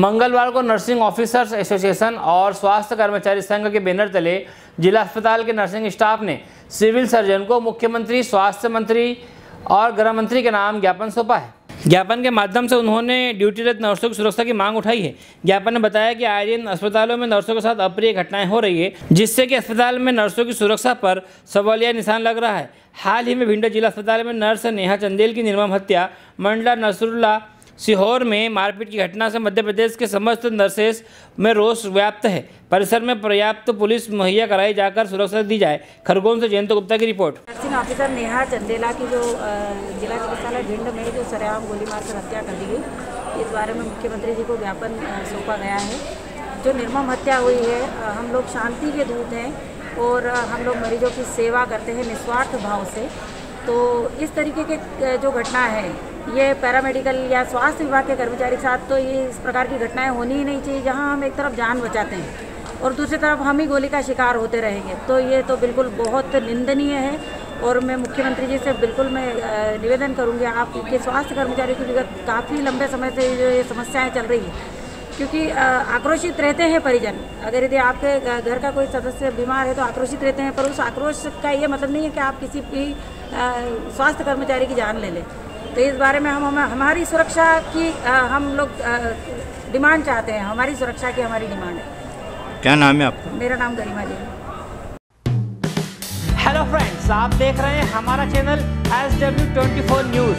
मंगलवार को nursing officers association और स्वास्थ्य कर्मचारी संघ के बैनर तले जिला अस्पताल के नर्सिंग स्टाफ ने सिविल सर्जन को मुख्यमंत्री, स्वास्थ्य मंत्री और गृह मंत्री के नाम ज्ञापन सौंपा है। ज्ञापन के माध्यम से उन्होंने ड्यूटीरत नर्सों की सुरक्षा की मांग उठाई है। ज्ञापन ने बताया कि आए दिन अस्पतालों में नर्सों के साथ अप्रिय घटनाएँ हो रही है, जिससे कि अस्पताल में नर्सों की सुरक्षा पर सवालिया निशान लग रहा है। हाल ही में भिंडा जिला अस्पताल में नर्स नेहा चंदेल की निर्मम हत्या, मंडला नसरुल्ला सीहोर में मारपीट की घटना से मध्य प्रदेश के समस्त नर्सेस में रोष व्याप्त है। परिसर में पर्याप्त पुलिस मुहैया कराई जाकर सुरक्षा दी जाए। खरगोन से जयंत गुप्ता की report. Nursing officer Neha Chandela की जो जिला चिकित्सालय भिंड में जो सरेआम गोली मारकर हत्या कर दी गई, इस बारे में मुख्यमंत्री जी को ज्ञापन सौंपा गया है। जो निर्मम हत्या हुई है हम लोग शांति के दूत हैं और हम लोग मरीजों की सेवा करते हैं निस्वार्थ भाव से। तो इस तरीके के जो घटना है, ये पैरामेडिकल या स्वास्थ्य विभाग के कर्मचारी के साथ तो ये इस प्रकार की घटनाएँ होनी ही नहीं चाहिए, जहाँ हम एक तरफ़ जान बचाते हैं और दूसरी तरफ़ हम ही गोली का शिकार होते रहेंगे। तो ये तो बिल्कुल बहुत निंदनीय है और मैं मुख्यमंत्री जी से बिल्कुल मैं निवेदन करूँगी आपके स्वास्थ्य कर्मचारी की विगत काफ़ी लंबे समय से जो ये समस्याएँ चल रही है क्योंकि आक्रोशित रहते हैं परिजन। अगर यदि आपके घर का कोई सदस्य बीमार है तो आक्रोशित रहते हैं पर उस आक्रोश का ये मतलब नहीं है कि आप किसी भी स्वास्थ्य कर्मचारी की जान ले लें। तो इस बारे में हम हम हमारी सुरक्षा की हम लोग डिमांड चाहते हैं। हमारी सुरक्षा की हमारी डिमांड है। क्या नाम है आपका? मेरा नाम गरिमा जी हेलो फ्रेंड्स आप देख रहे हैं हमारा channel S W twenty four news